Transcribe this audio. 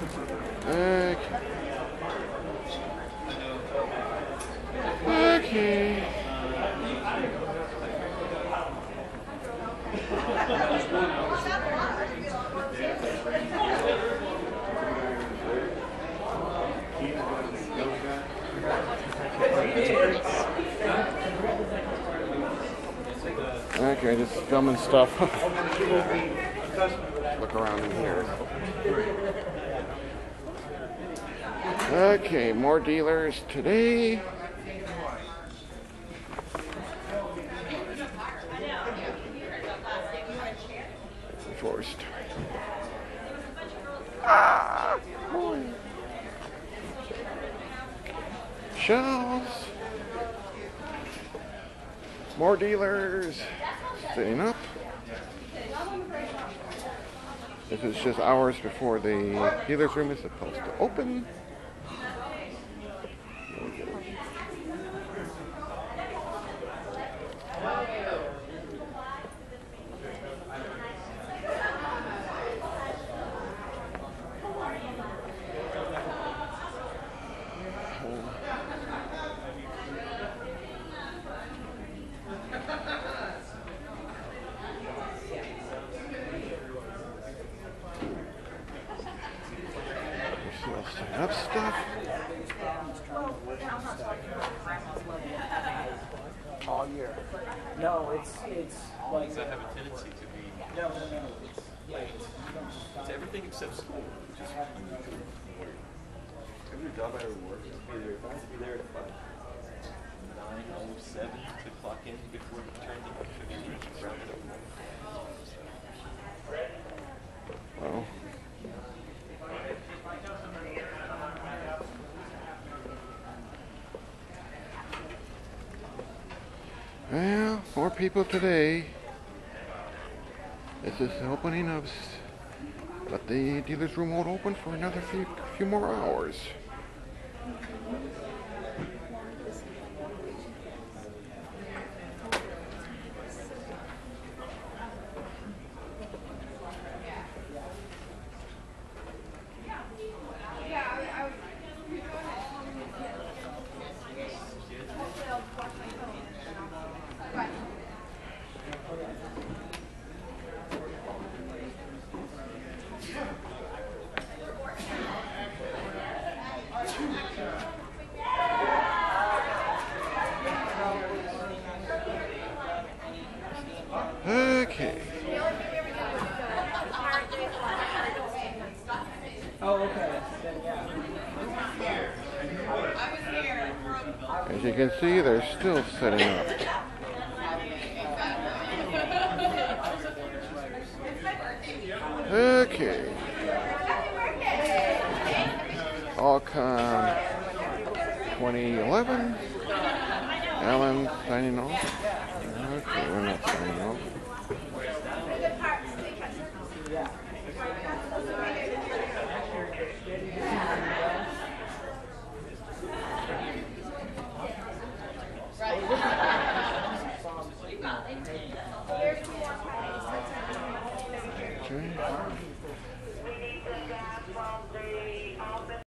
Okay. Okay. Okay, just filming stuff. Look around in here. Okay, more dealers today. Forced. Ah, boy. Shelves. More dealers setting up. This is just hours before the dealer's room is supposed to open. Still setting up stuff. all year. No, it's it's like Does that have a tendency to be no, no, no. It's like it's everything except school? Just every job I ever worked, I'd be there. If I had to be there at five, nine oh seven to clock in before the turn to round it up. Well, well, more people today. This is the opening of, but the dealer's room won't open for another few, few more hours. Oh. As you can see, they're still setting up. Okay. Allcon 2011. Alan signing off. Okay, we're not Sure.